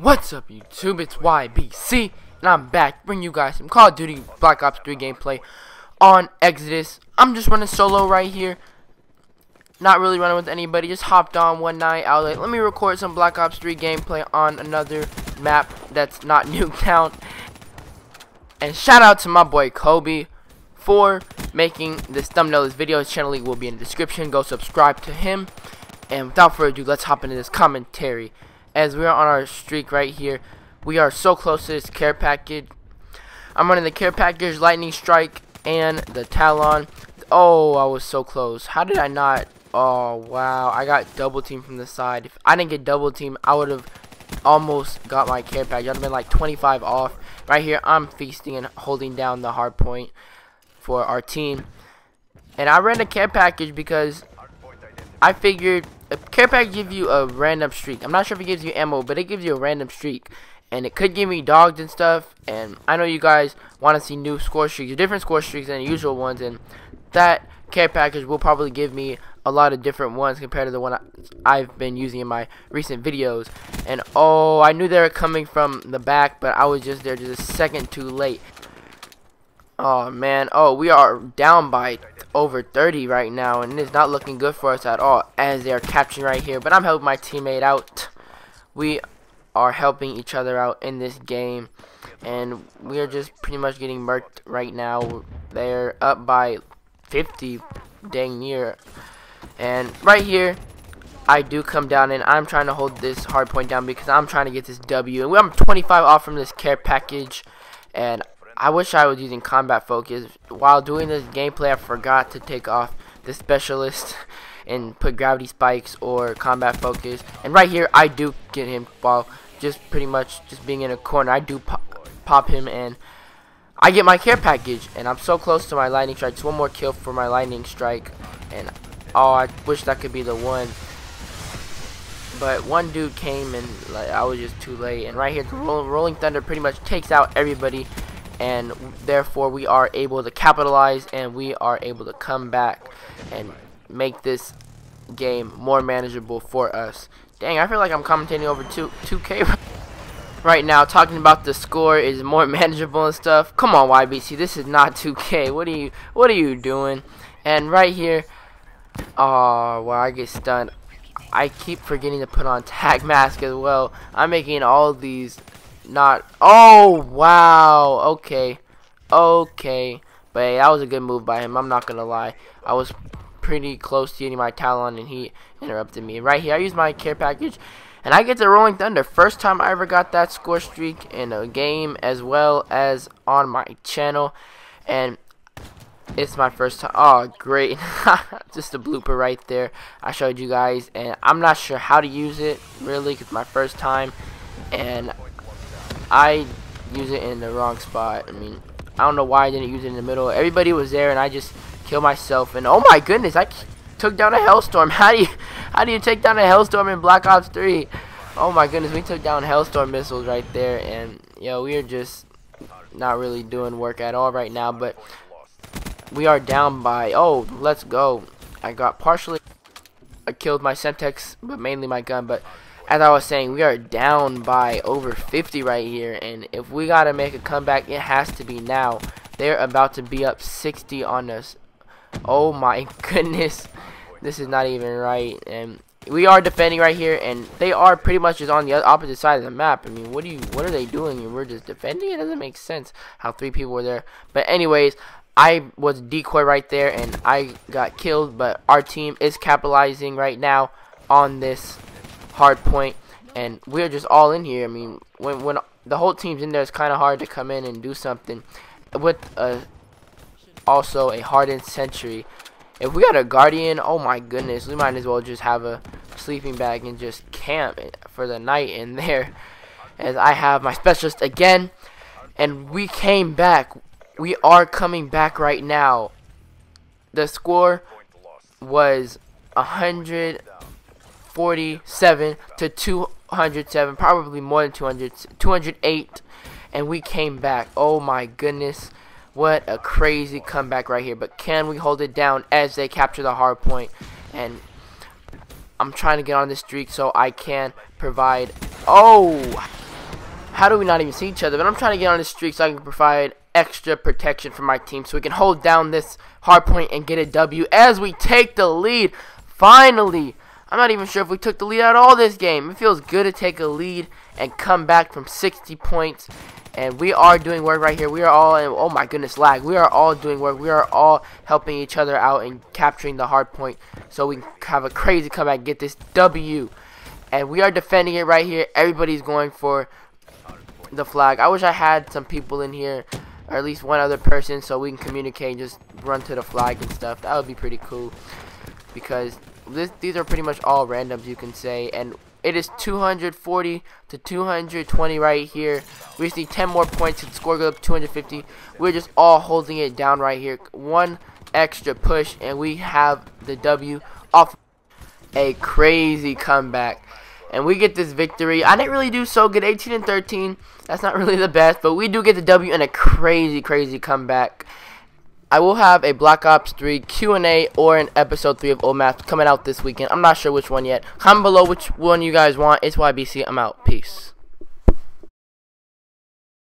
What's up YouTube, it's YBC, and I'm back bringing you guys some Call of Duty Black Ops 3 gameplay on Exodus. I'm just running solo right here, not really running with anybody, just hopped on one night, I was like, let me record some Black Ops 3 gameplay on another map that's not Nuketown. And shout out to my boy Colby for making this thumbnail, this video, his channel link will be in the description, go subscribe to him. And without further ado, let's hop into this commentary as we are on our streak right here. We are so close to this care package. I'm running the care package, lightning strike, and the talon. Oh, I was so close. How did I not? Oh, wow. I got double team from the side. If I didn't get double team, I would have almost got my care package. I'd have been like 25 off. Right here, I'm feasting and holding down the hard point for our team. And I ran a care package because I figured a care pack gives you a random streak. I'm not sure if it gives you ammo, but it gives you a random streak. And it could give me dogs and stuff. And I know you guys want to see new score streaks, different score streaks than the usual ones. And that care package will probably give me a lot of different ones compared to the one I've been using in my recent videos. And oh, I knew they were coming from the back, but I was just there just a second too late. Oh man, oh we are down by over 30 right now and it's not looking good for us at all as they are capturing right here. But I'm helping my teammate out. We are helping each other out in this game and we are just pretty much getting murked right now. They're up by 50 dang near. And right here I do come down and I'm trying to hold this hard point down because I'm trying to get this W. And I'm 25 off from this care package and I wish I was using combat focus. While doing this gameplay, I forgot to take off the specialist and put gravity spikes or combat focus. And right here, I do get him while just pretty much just being in a corner. I do pop, pop him and I get my care package. And I'm so close to my lightning strike. Just one more kill for my lightning strike. And oh, I wish that could be the one. But one dude came and like I was just too late. And right here, the Rolling Thunder pretty much takes out everybody and therefore we are able to capitalize and we are able to come back and make this game more manageable for us. Dang, I feel like I'm commentating over 2 2K right now talking about the score is more manageable and stuff. Come on YBC, this is not 2K. What are you what are you doing? And right here oh, well I get stunned. I keep forgetting to put on tac mask as well. I'm making all these not. Oh, wow. Okay. Okay. But hey, that was a good move by him. I'm not going to lie. I was pretty close to getting my talon and he interrupted me. Right here, I used my care package. And I get the Rolling Thunder. First time I ever got that score streak in a game as well as on my channel. And it's my first time. Oh, great. Just a blooper right there. I showed you guys. And I'm not sure how to use it, really, because my first time. And I use it in the wrong spot. I mean, I don't know why I didn't use it in the middle. Everybody was there, and I just killed myself. And oh my goodness, I took down a Hellstorm. How do you, how do you take down a Hellstorm in Black Ops 3? Oh my goodness, we took down Hellstorm missiles right there, and yo, we are just not really doing work at all right now. But we are down by. Oh, let's go. I got partially. I killed my Semtex, but mainly my gun. But as I was saying, we are down by over 50 right here, and if we gotta make a comeback, it has to be now. They're about to be up 60 on us. Oh my goodness, this is not even right. And we are defending right here, and they are pretty much just on the opposite side of the map. I mean, what do you, what are they doing? And we're just defending. It doesn't make sense how three people were there. But anyways, I was decoy right there, and I got killed. But our team is capitalizing right now on this hard point, and we're just all in here. I mean, when when the whole team's in there, it's kind of hard to come in and do something with a also a hardened sentry. If we got a guardian, oh my goodness, we might as well just have a sleeping bag and just camp for the night in there. As I have my specialist again, and we came back. We are coming back right now. The score was a 247 to 207, probably more than 200, 208, and we came back. Oh my goodness, what a crazy comeback right here. But can we hold it down as they capture the hard point? And I'm trying to get on this streak so I can provide. Oh, how do we not even see each other? But I'm trying to get on this streak so I can provide extra protection for my team so we can hold down this hard point and get a W as we take the lead. Finally! I'm not even sure if we took the lead at all this game. It feels good to take a lead and come back from 60 points. And we are doing work right here. We are all, oh my goodness, lag. We are all doing work. We are all helping each other out and capturing the hard point so we can have a crazy comeback get this W. And we are defending it right here. Everybody's going for the flag. I wish I had some people in here, or at least one other person, so we can communicate and just run to the flag and stuff. That would be pretty cool. Because this, these are pretty much all randoms, you can say. And it is 240 to 220 right here. We just need 10 more points to score go up 250. We're just all holding it down right here. One extra push, and we have the W off a crazy comeback and we get this victory. I didn't really do so good, 18 and 13. That's not really the best, but we do get the W and a crazy, crazy comeback. I will have a Black Ops 3 Q&A or an episode 3 of Old Maps coming out this weekend. I'm not sure which one yet. Comment below which one you guys want. It's YBC. I'm out. Peace.